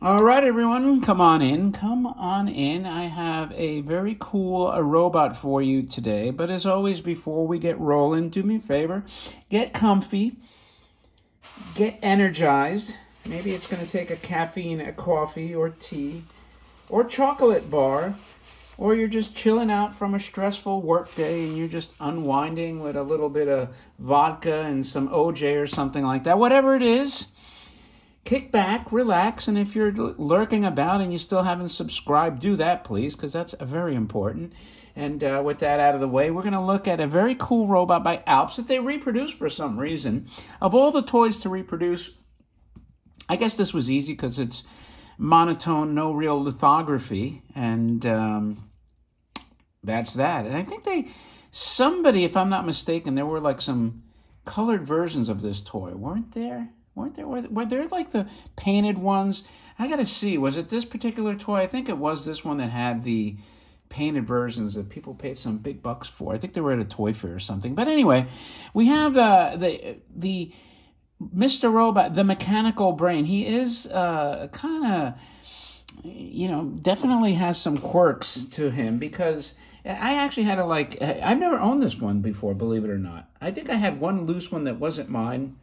All right, everyone, come on in. Come on in. I have a very cool a robot for you today. But as always, before we get rolling, do me a favor get comfy, get energized. Maybe it's going to take a caffeine, a coffee, or tea, or chocolate bar, or you're just chilling out from a stressful work day and you're just unwinding with a little bit of vodka and some OJ or something like that. Whatever it is kick back, relax, and if you're lurking about and you still haven't subscribed, do that, please, because that's very important. And uh, with that out of the way, we're going to look at a very cool robot by Alps that they reproduce for some reason. Of all the toys to reproduce, I guess this was easy because it's monotone, no real lithography, and um, that's that. And I think they, somebody, if I'm not mistaken, there were like some colored versions of this toy, weren't there? Weren't there? Were, were there like the painted ones? I gotta see. Was it this particular toy? I think it was this one that had the painted versions that people paid some big bucks for. I think they were at a toy fair or something. But anyway, we have uh, the the Mr. Robot, the mechanical brain. He is uh, kind of, you know, definitely has some quirks to him because. I actually had a like. I've never owned this one before, believe it or not. I think I had one loose one that wasn't mine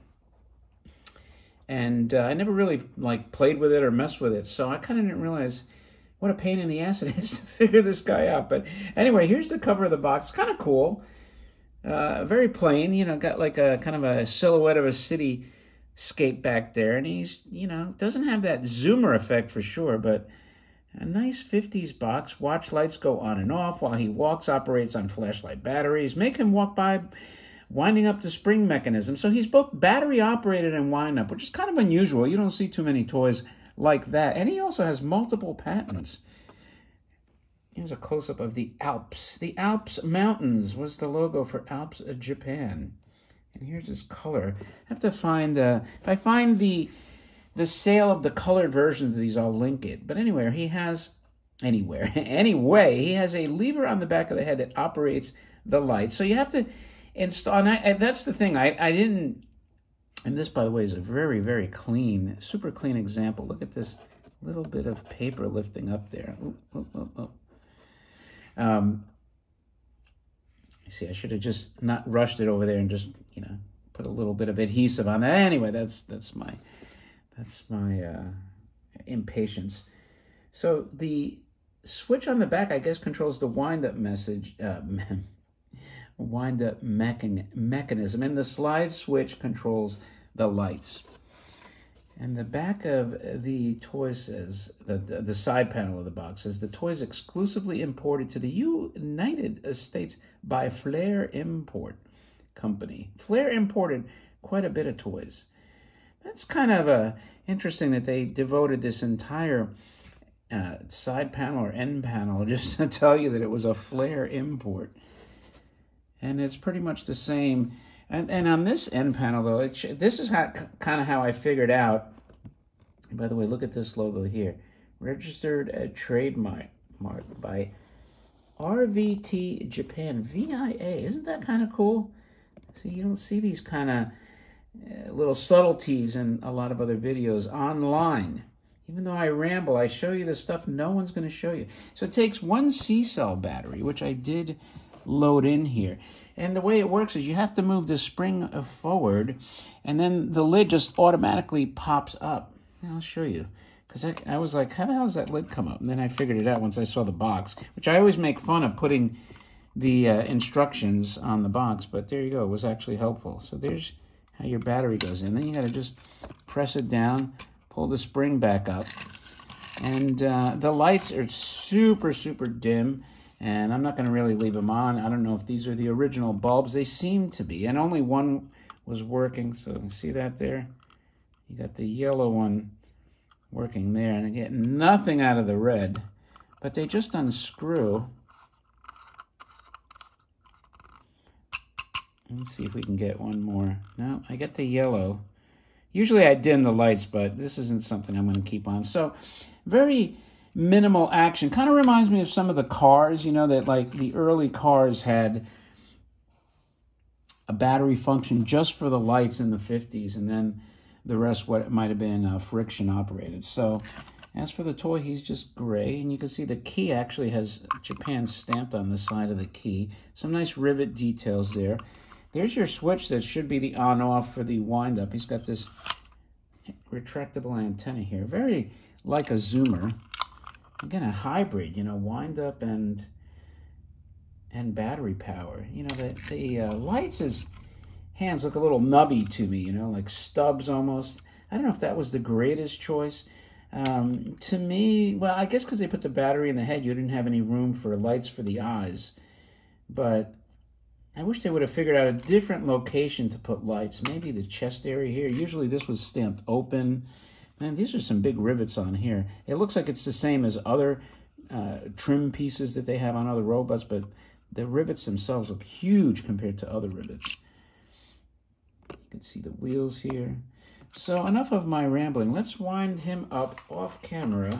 and uh, I never really like played with it or messed with it. So I kind of didn't realize what a pain in the ass it is to figure this guy out. But anyway, here's the cover of the box. Kind of cool. Uh, very plain, you know, got like a kind of a silhouette of a city scape back there, and he's, you know, doesn't have that zoomer effect for sure, but a nice 50s box. Watch lights go on and off while he walks, operates on flashlight batteries. Make him walk by winding up the spring mechanism. So he's both battery operated and wind up, which is kind of unusual. You don't see too many toys like that. And he also has multiple patents. Here's a close up of the Alps. The Alps Mountains was the logo for Alps Japan. And here's his color. I have to find uh if I find the the sale of the colored versions of these, I'll link it. But anywhere, he has anywhere. anyway, he has a lever on the back of the head that operates the light. So you have to install. And, I, and that's the thing. I, I didn't. And this, by the way, is a very, very clean, super clean example. Look at this little bit of paper lifting up there. Ooh, ooh, ooh, um, see, I should have just not rushed it over there and just, you know, put a little bit of adhesive on that. Anyway, that's that's my that's my uh, impatience. So the switch on the back, I guess, controls the wind-up message. Uh, wind up mechan- mechanism, and the slide switch controls the lights. And the back of the toy says, the, the, the side panel of the box says, the toy is exclusively imported to the United States by Flair Import Company. Flair imported quite a bit of toys. That's kind of uh, interesting that they devoted this entire uh, side panel or end panel just to tell you that it was a Flair import and it's pretty much the same. And, and on this end panel, though, it, this is how, kind of how I figured out. By the way, look at this logo here. Registered a trademark mark by RVT Japan VIA. Isn't that kind of cool? See, you don't see these kind of uh, little subtleties in a lot of other videos online. Even though I ramble, I show you the stuff no one's going to show you. So it takes one C-cell battery, which I did load in here. And the way it works is you have to move the spring forward, and then the lid just automatically pops up. I'll show you. Because I, I, was like, how the hell does that lid come up? And then I figured it out once I saw the box, which I always make fun of putting the uh, instructions on the box, but there you go. It was actually helpful. So there's how your battery goes in. Then you got to just press it down, pull the spring back up. And uh, the lights are super, super dim and I'm not going to really leave them on. I don't know if these are the original bulbs. They seem to be, and only one was working, so you see that there? You got the yellow one working there, and I get nothing out of the red, but they just unscrew. Let's see if we can get one more. No, I get the yellow. Usually I dim the lights, but this isn't something I'm going to keep on. So very minimal action. Kind of reminds me of some of the cars, you know, that like the early cars had a battery function just for the lights in the 50s, and then the rest what might have been uh, friction operated. So As for the toy, he's just gray, and you can see the key actually has Japan stamped on the side of the key. Some nice rivet details there. There's your switch that should be the on-off for the wind-up. He's got this retractable antenna here. Very like a zoomer. Again, a hybrid, you know, wind-up and and battery power. You know, the, the uh, lights, his hands look a little nubby to me, you know, like stubs almost. I don't know if that was the greatest choice. Um, to me, well, I guess because they put the battery in the head, you didn't have any room for lights for the eyes. But I wish they would have figured out a different location to put lights. Maybe the chest area here. Usually this was stamped open. Man, these are some big rivets on here. It looks like it's the same as other uh, trim pieces that they have on other robots, but the rivets themselves look huge compared to other rivets. You can see the wheels here. So enough of my rambling. Let's wind him up off camera.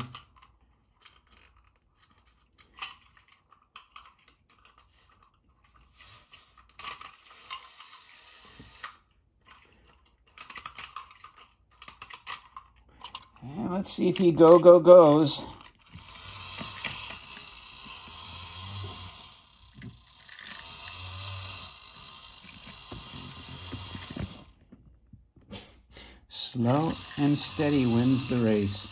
And let's see if he go, go, goes. Slow and steady wins the race.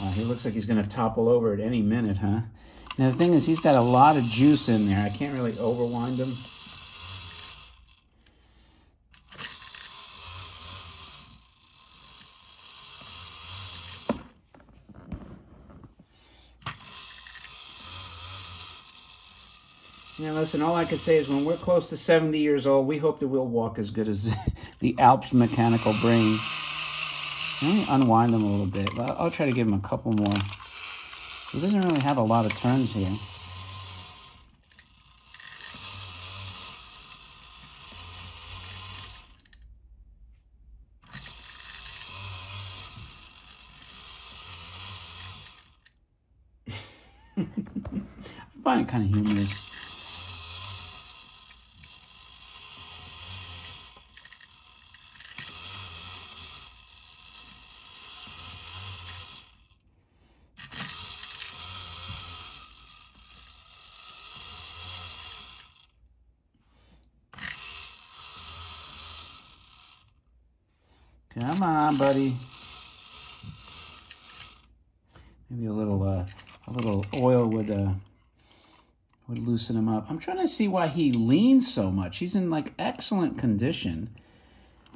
Oh, he looks like he's going to topple over at any minute, huh? Now the thing is, he's got a lot of juice in there. I can't really overwind him. Now listen, all I can say is when we're close to 70 years old, we hope that we'll walk as good as the Alps mechanical brain. Let me unwind them a little bit. I'll try to give him a couple more. He doesn't really have a lot of turns here. I find it kind of humorous. Come on, buddy. Maybe a little uh, a little oil would uh, would loosen him up. I'm trying to see why he leans so much. He's in like excellent condition.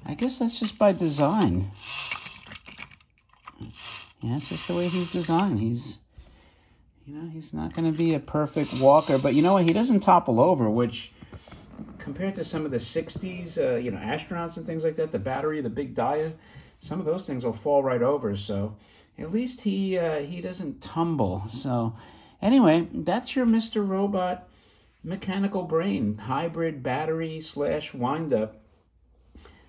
I guess that's just by design. Yeah, it's just the way he's designed. He's, you know, he's not going to be a perfect walker, but you know what? He doesn't topple over, which compared to some of the 60s, uh, you know, astronauts and things like that, the battery, the big dia, some of those things will fall right over. So at least he uh, he doesn't tumble. So anyway, that's your Mr. Robot mechanical brain hybrid battery slash wind up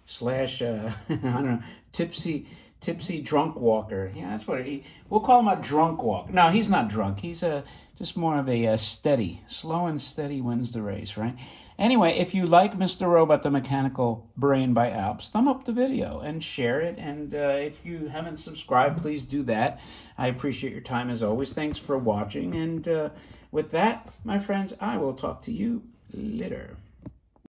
slash uh, I don't know tipsy tipsy drunk walker. Yeah, that's what he. We'll call him a drunk walk. No, he's not drunk. He's a just more of a, a steady, slow and steady wins the race, right? Anyway, if you like Mr. Robot the Mechanical Brain by Alps, thumb up the video and share it. And uh, if you haven't subscribed, please do that. I appreciate your time as always. Thanks for watching. And uh, with that, my friends, I will talk to you later.